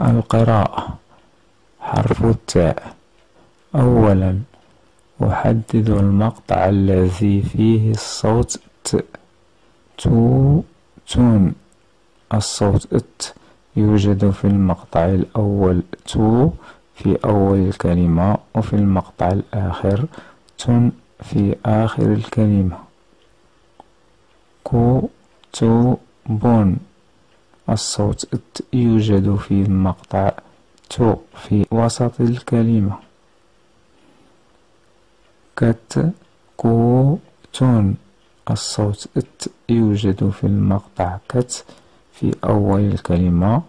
القراءة حرف التاء. أولا أحدد المقطع الذي فيه الصوت ت. تو تون. الصوت ات يوجد في المقطع الأول. تو في أول الكلمة وفي المقطع الآخر. تن في آخر الكلمة. كو تو بون. الصوت ات يوجد في المقطع تو في وسط الكلمة. كت كو تون الصوت ات يوجد في المقطع كت في أول الكلمة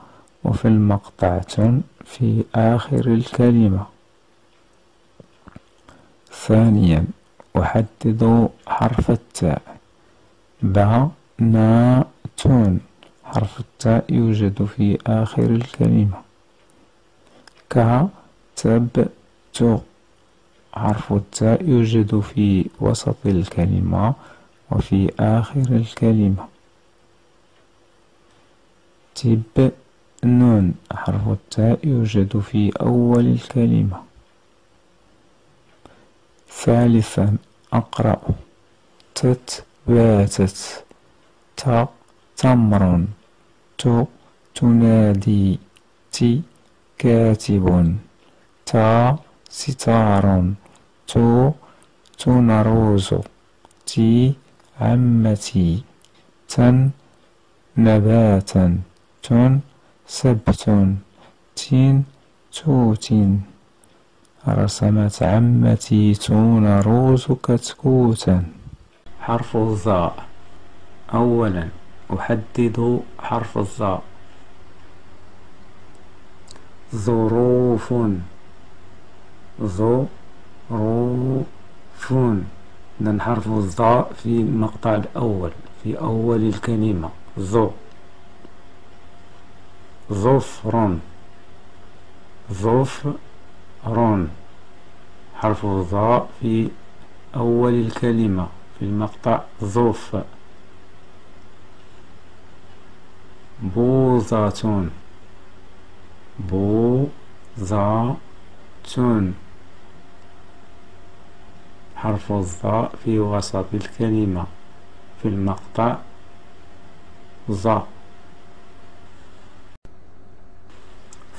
وفي المقطع تون في آخر الكلمة. ثانيا أحدد حرف التاء. با نا تون حرف التاء يوجد في آخر الكلمة. ك تب تو حرف التاء يوجد في وسط الكلمة وفي آخر الكلمة. تب نون. حرف التاء يوجد في أول الكلمة. ثالثا أقرأ. تت باتت. ت تمر. تنادي تي كاتب تا ستار تو تنروز تي عمتي تن نباتا تن سبت تين توت رسمت عمتي تون روز كتكوتا حرف الظاء. أولا. أحدد حرف الظاء. ظروف. ظروف. إذن حرف الظاء في المقطع الأول في أول الكلمة. ظو ظفر. ظفر. حرف الظاء في أول الكلمة في المقطع ظف. بوظة بوظة حرف الظاء في وسط الكلمة. في المقطع ظا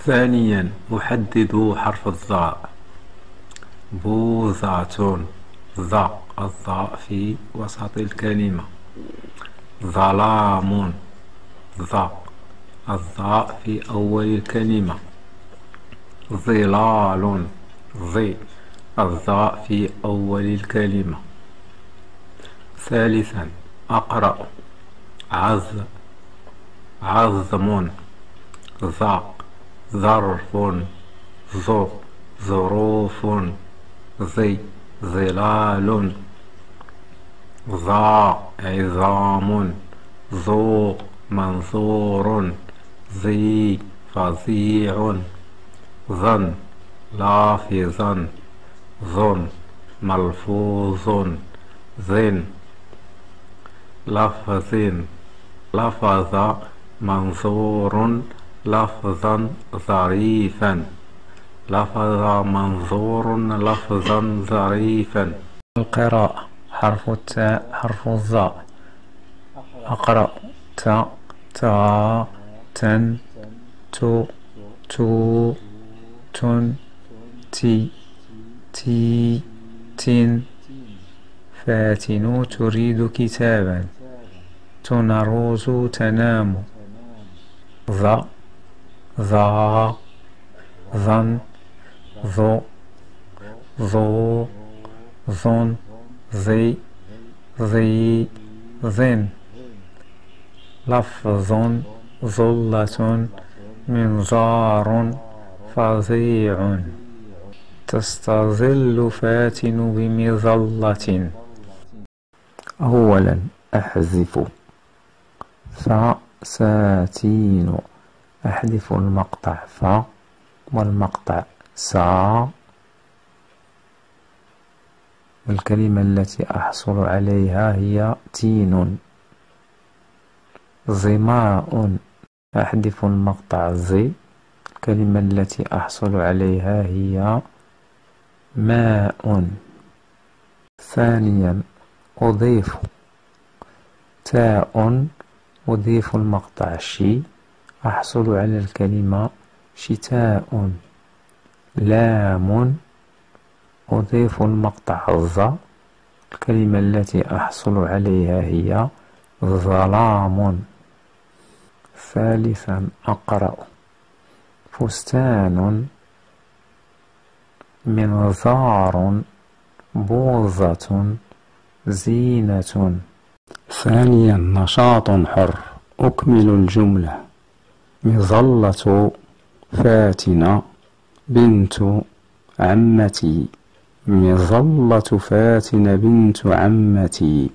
ثانيا أحدد حرف الظاء. بوذات ظا الظاء في وسط الكلمة. ظلام. ظا الظاء في أول الكلمة ظلال. ظي الظاء في أول الكلمة. ثالثا أقرأ. عز عظم. ظا ظرف. ظو ظروف. ظي ظلال. ظا عظام. ذو منظور ذي فظيع ظن لافظا ظن ملفوظ ظن لفظ لفظ منظور لفظا ظريفا لفظ منظور لفظا ظريفا. القراءة حرف التاء حرف الظاء. أقرأ. تا تا تن تو تو تن تي تي تن فاتن تريد كتابا تنروز تنام ظ ظا ظن ظو ظو ظن ظي ظي ظن لفظ ظلة منظار فظيع. تستظل فاتن بمظلة. أولا أحذف. فساتين أحذف المقطع. ف والمقطع. سا والكلمة التي أحصل عليها هي تين. ظماء أحذف المقطع زي الكلمة التي أحصل عليها هي ماء. ثانيا أضيف. تاء أضيف المقطع شي أحصل على الكلمة شتاء. لام أضيف المقطع الظا الكلمة التي أحصل عليها هي ظلام. ثالثا أقرأ. فستان منظار بوظة زينة. ثانيا نشاط حر أكمل الجملة. مظلة فاتنة. بنت عمتي. مظلة فاتنة. بنت عمتي.